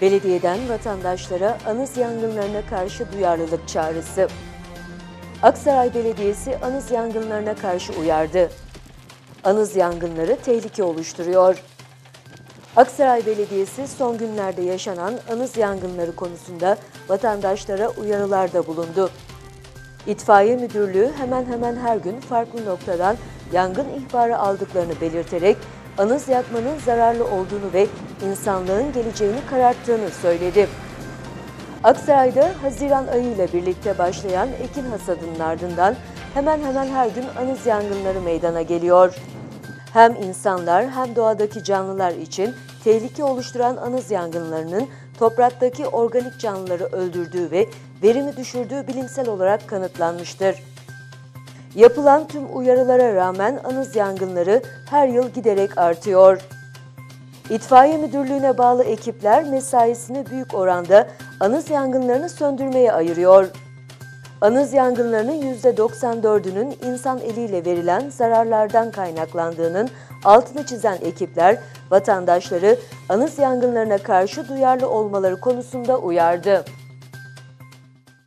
Belediyeden vatandaşlara anız yangınlarına karşı duyarlılık çağrısı. Aksaray Belediyesi anız yangınlarına karşı uyardı. Anız yangınları tehlike oluşturuyor. Aksaray Belediyesi son günlerde yaşanan anız yangınları konusunda vatandaşlara uyarılarda bulundu. İtfaiye Müdürlüğü hemen hemen her gün farklı noktadan yangın ihbarı aldıklarını belirterek anız yakmanın zararlı olduğunu ve insanlığın geleceğini kararttığını söyledi. Aksaray'da Haziran ayı ile birlikte başlayan ekin hasadının ardından hemen hemen her gün anız yangınları meydana geliyor. Hem insanlar hem doğadaki canlılar için tehlike oluşturan anız yangınlarının topraktaki organik canlıları öldürdüğü ve verimi düşürdüğü bilimsel olarak kanıtlanmıştır. Yapılan tüm uyarılara rağmen anız yangınları her yıl giderek artıyor. İtfaiye Müdürlüğü'ne bağlı ekipler mesaisini büyük oranda anız yangınlarını söndürmeye ayırıyor. Anız yangınlarının %94'ünün insan eliyle verilen zararlardan kaynaklandığının altını çizen ekipler vatandaşları anız yangınlarına karşı duyarlı olmaları konusunda uyardı.